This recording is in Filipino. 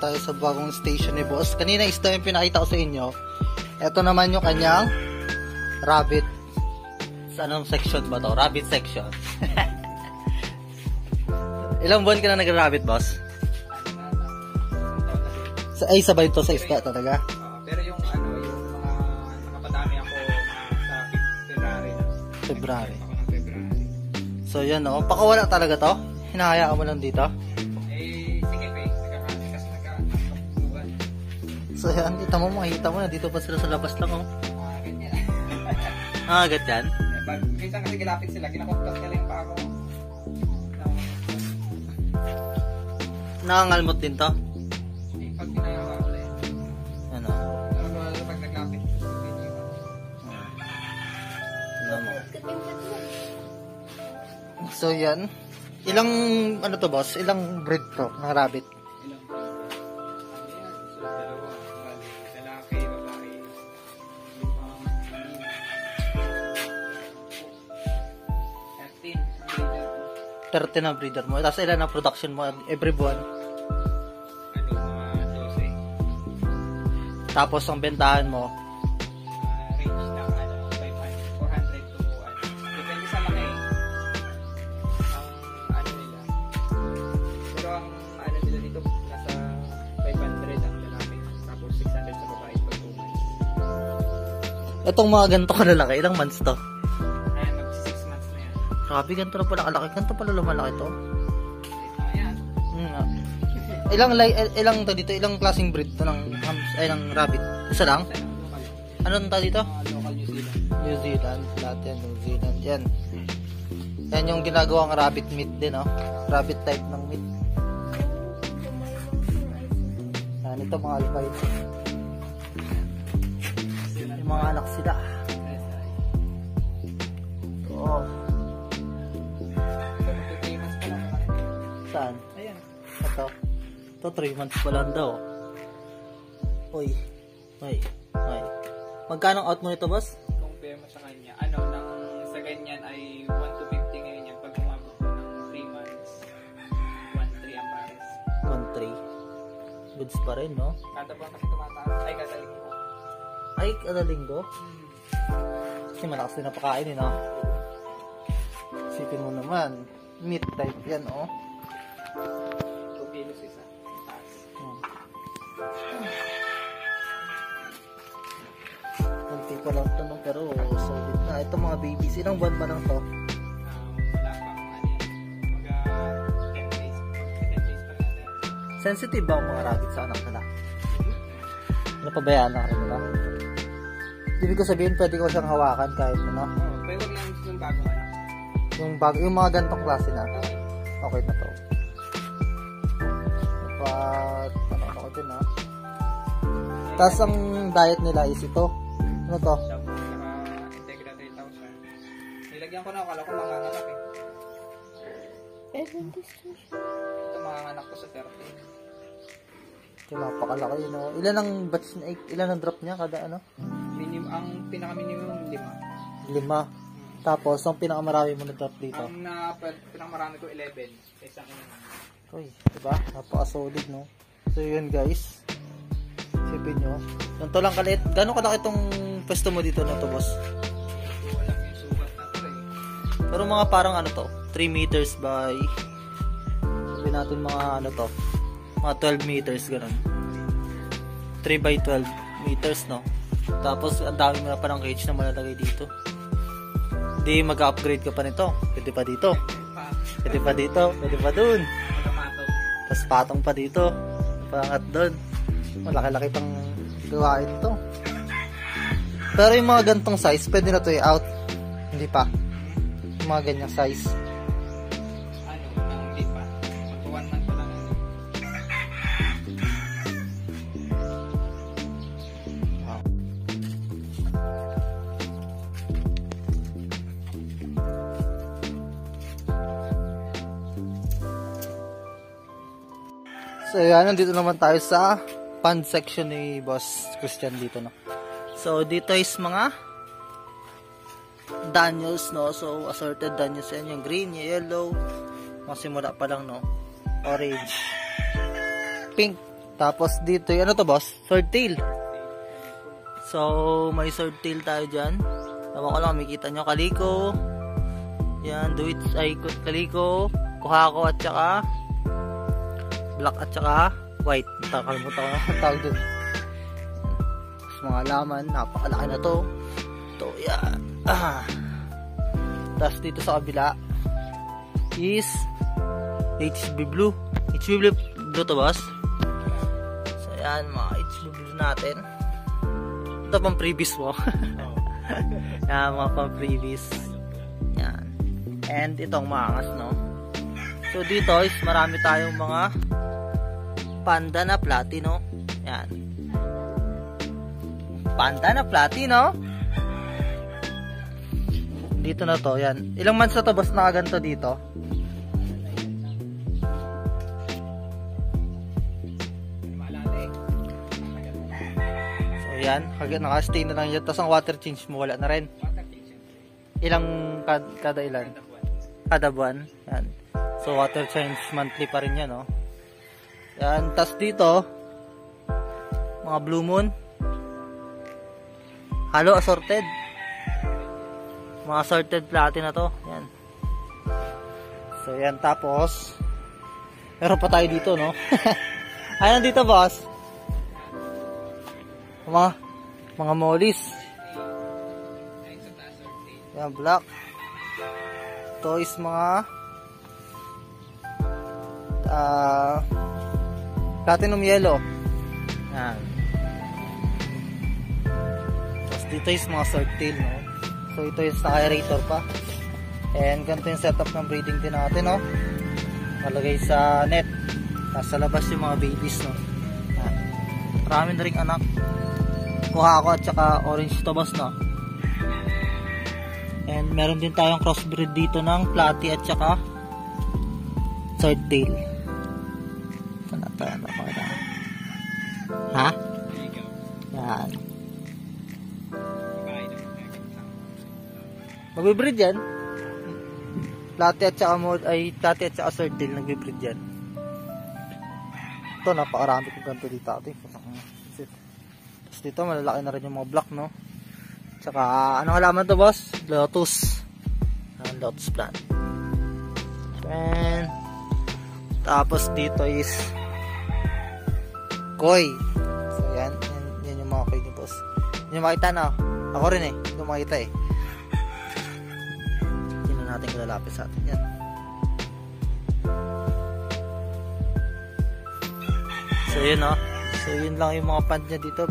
tayo sa bagong station ni boss. Kanina isda yung pinakita ko sa inyo. Ito naman yung kanyang rabbit. Sa anong section ba to? Rabbit section. Ilang buwan ka na nag-rabbit, boss? Sa, ay, sabay to sa isda talaga. Pero yung ano, yung mga ako sa February. February. So, yan o. Pakawala talaga to. Hinahayaan mo lang dito. So, yan. Kita mo, makikita mo na. Dito pa sila sa labas lang, oh. Mga ganyan. Ah, agad yan. Eh, Pag minsan kasi kilapit sila, kinakontak nila yung pa ako. Nakangalmot din to. Eh, pag ginayawa ko lang. Ano? Kung pag naglapit, ganyan. Ano mo? So, yan. Ilang, ano to, boss? Ilang breed to ng rabbit? 30 na breeder mo. Tapos ilan ang production mo every buwan? Ano, mga 12. Tapos ang bentahan mo, Ah, range ng ano, 500, 400 to ano. Depende sa laki. Ang ano nila. Pero ang ano nila dito, nasa 500 ang lalaki. Tapos 600 sa babae pag 2 months. itong mga ganito kalalaki, ilang months to? Grabe, ganito na pala kalaki. Ganito pala lumalaki to. Hmm, nga. Ilang, ilang to dito? Ilang klaseng breed to ng, hams, ay, ng rabbit? Isa lang? Anong tawag dito? Mga local New Zealand. New Zealand, lahat yan, New Zealand, yan. Yan yung ginagawang rabbit meat din, oh. Rabbit type ng meat. Yan, ito mga albino. Yung mga anak sila. Saan? Ayan. Ito. Ito, 3 months pa lang daw. Uy. Uy. Uy. Magkano out mo nito, boss? compare mo sa kanya, ano, nang sa ganyan ay 1 to 50 ngayon yan. Pag umabot mo ng 3 months, 1-3 ang pares. 1.3. Goods pa rin, no? Kada buwan kasi tumataas. Ay, kada linggo. Ay, kada linggo. Kasi malakas din napakain, eh, no? Isipin mo naman. Meat type yan, oh. Pa lang ito, no? Pero solid na. Ito mga babies. Ilang buwan pa lang to? Wala pang ano yan. Mga 10 days. 10 days pa natin. Sensitive ba ang mga rabbit sa anak nila? Napabayaan na rin nila. Ibig ko sabihin, pwede ko siyang hawakan kahit ano. Oo, pero wag lang yung bagong anak. Yung, bag, yung mga gantong klase na. Okay. Na to. Dapat, ano ako din ha. Tapos ang diet nila is ito. Ano to? Shabu, saka Integra 3000. Nilagyan ko na, akala ko mga anak eh. Ito mga anak ko sa 13. Ito napakalaki no. Ilan ang batch na, ilan ang drop niya kada ano? Minim, ang pinaka-minimum, lima. Lima. Tapos, ang pinakamarami mo na drop dito. Ang na, pinakamarami ko 11 sa isang ina. Uy, diba? Napaka-solid, no? So, yun, guys. Sipin nyo. Ganito lang kalit. Gano'ng kalaki itong pwesto mo dito na to, boss? Pero mga parang ano to, 3 meters by sabi natin mga ano to, mga 12 meters ganun. 3 by 12 meters no. Tapos ang dami mo na pa ng cage na malalagay dito. Hindi mag-upgrade ka pa nito. Pwede pa dito. Pwede pa dito. Pwede pa automato. Tapos patong pa dito. Pangat doon. Malaki-laki pang gawain to. Pero yung mga gantong size, pwede na to i-out. Hindi pa. Yung mga ganyang size. Ano, hindi pa. Mag one month pa lang. ano. So yan, nandito naman tayo sa pan section ni Boss Christian dito no. So dito is mga Daniels no. So assorted Daniels yan yung green, yung yellow. Mga simula pa lang no. orange, pink. Tapos dito, yung ano to boss? Swordtail. So, may swordtail tayo dyan. Tama ko lang, makikita nyo kaliko. Yan, do it ay kaliko, kuhako at saka black at saka white. Nakakalimutan ko na tawag dun. Mga laman, napakalaki na to. Ito, yan. Ah. Tapos dito sa kabila is HB Blue. HB Blue, blue to boss. So yan, mga HB Blue natin. Ito pang previous mo. yan, mga pang previous. Yan. And itong maangas, no? So dito is marami tayong mga panda na platino. Yan. Panda na platino. Dito na to, yan. Ilang months na to boss nakaganto dito? So yan, naka-stay na lang yan. Tapos ang water change mo wala na rin. Ilang kad kada ilan? Kada buwan. Kada buwan. Yan. So water change monthly pa rin yan, no? Yan, tapos dito mga blue moon. Halo assorted. Mga assorted platina to. Yan. So yan tapos meron pa tayo dito, no? ano dito, boss? Mga mga mollies. Yan, black. Ito is mga ah platinum yellow. Yan. Dito is mga swordtail, no? So ito is naka-aerator pa. And ganito yung setup ng breeding din natin, no? Nalagay sa net. Nasa labas yung mga babies, no? Yan. Marami na rin anak. Kuha ako at saka orange to boss, no? And meron din tayong crossbreed dito ng platy at saka swordtail. Ito na tayo na pakita. Ha? Yan. Magbibreed yan. Platy at saka mod ay platy at saka swordtail nagbibreed yan. Ito napakarami kong ganito dito ate. Tapos dito malalaki na rin yung mga black no. Tsaka anong halaman to boss? Lotus. Ang lotus plant. And tapos dito is koi. So yan, yan, yan yung mga koi ni boss. Nyo makita na. Ako rin eh. Hindi makita eh. Natin lalapit sa atin yan. So yun oh. So yun lang yung mga pant niya dito.